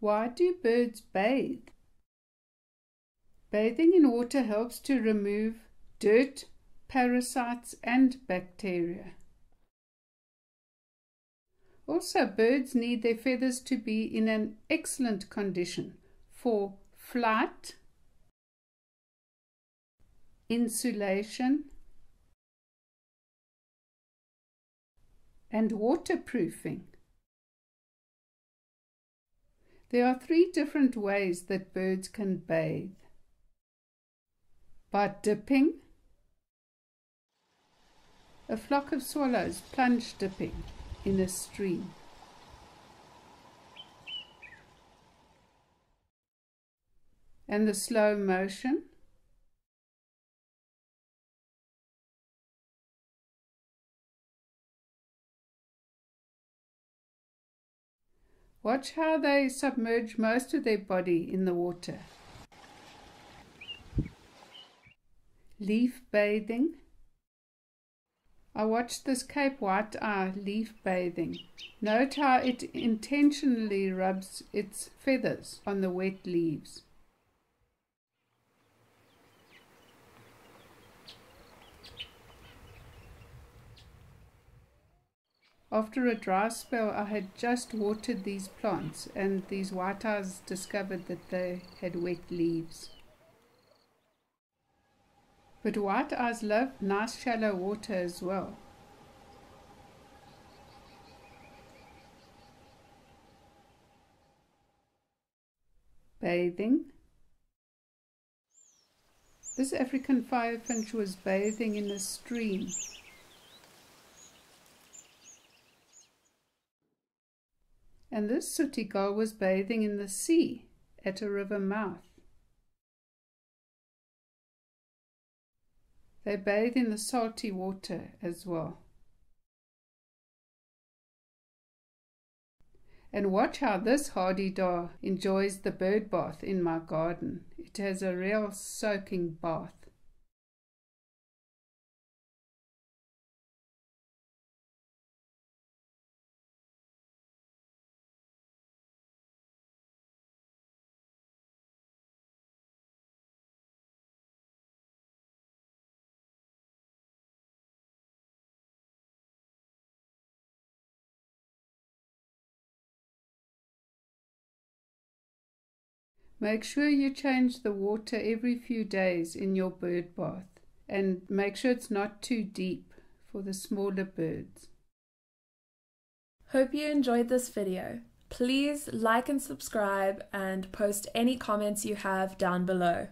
Why do birds bathe? Bathing in water helps to remove dirt, parasites, and bacteria. Also, birds need their feathers to be in an excellent condition for flight, insulation, and waterproofing. There are three different ways that birds can bathe. By dipping, a flock of swallows plunge dipping in a stream. And the slow motion, Watch how they submerge most of their body in the water. Leaf bathing. I watched this Cape White Eye leaf bathing. Note how it intentionally rubs its feathers on the wet leaves. After a dry spell, I had just watered these plants, and these white eyes discovered that they had wet leaves. But white eyes love nice shallow water as well. Bathing. This African firefinch was bathing in a stream and this gull was bathing in the sea at a river mouth. They bathe in the salty water as well. And watch how this hadeda enjoys the bird bath in my garden. It has a real soaking bath. Make sure you change the water every few days in your bird bath and make sure it's not too deep for the smaller birds. Hope you enjoyed this video. Please like and subscribe and post any comments you have down below.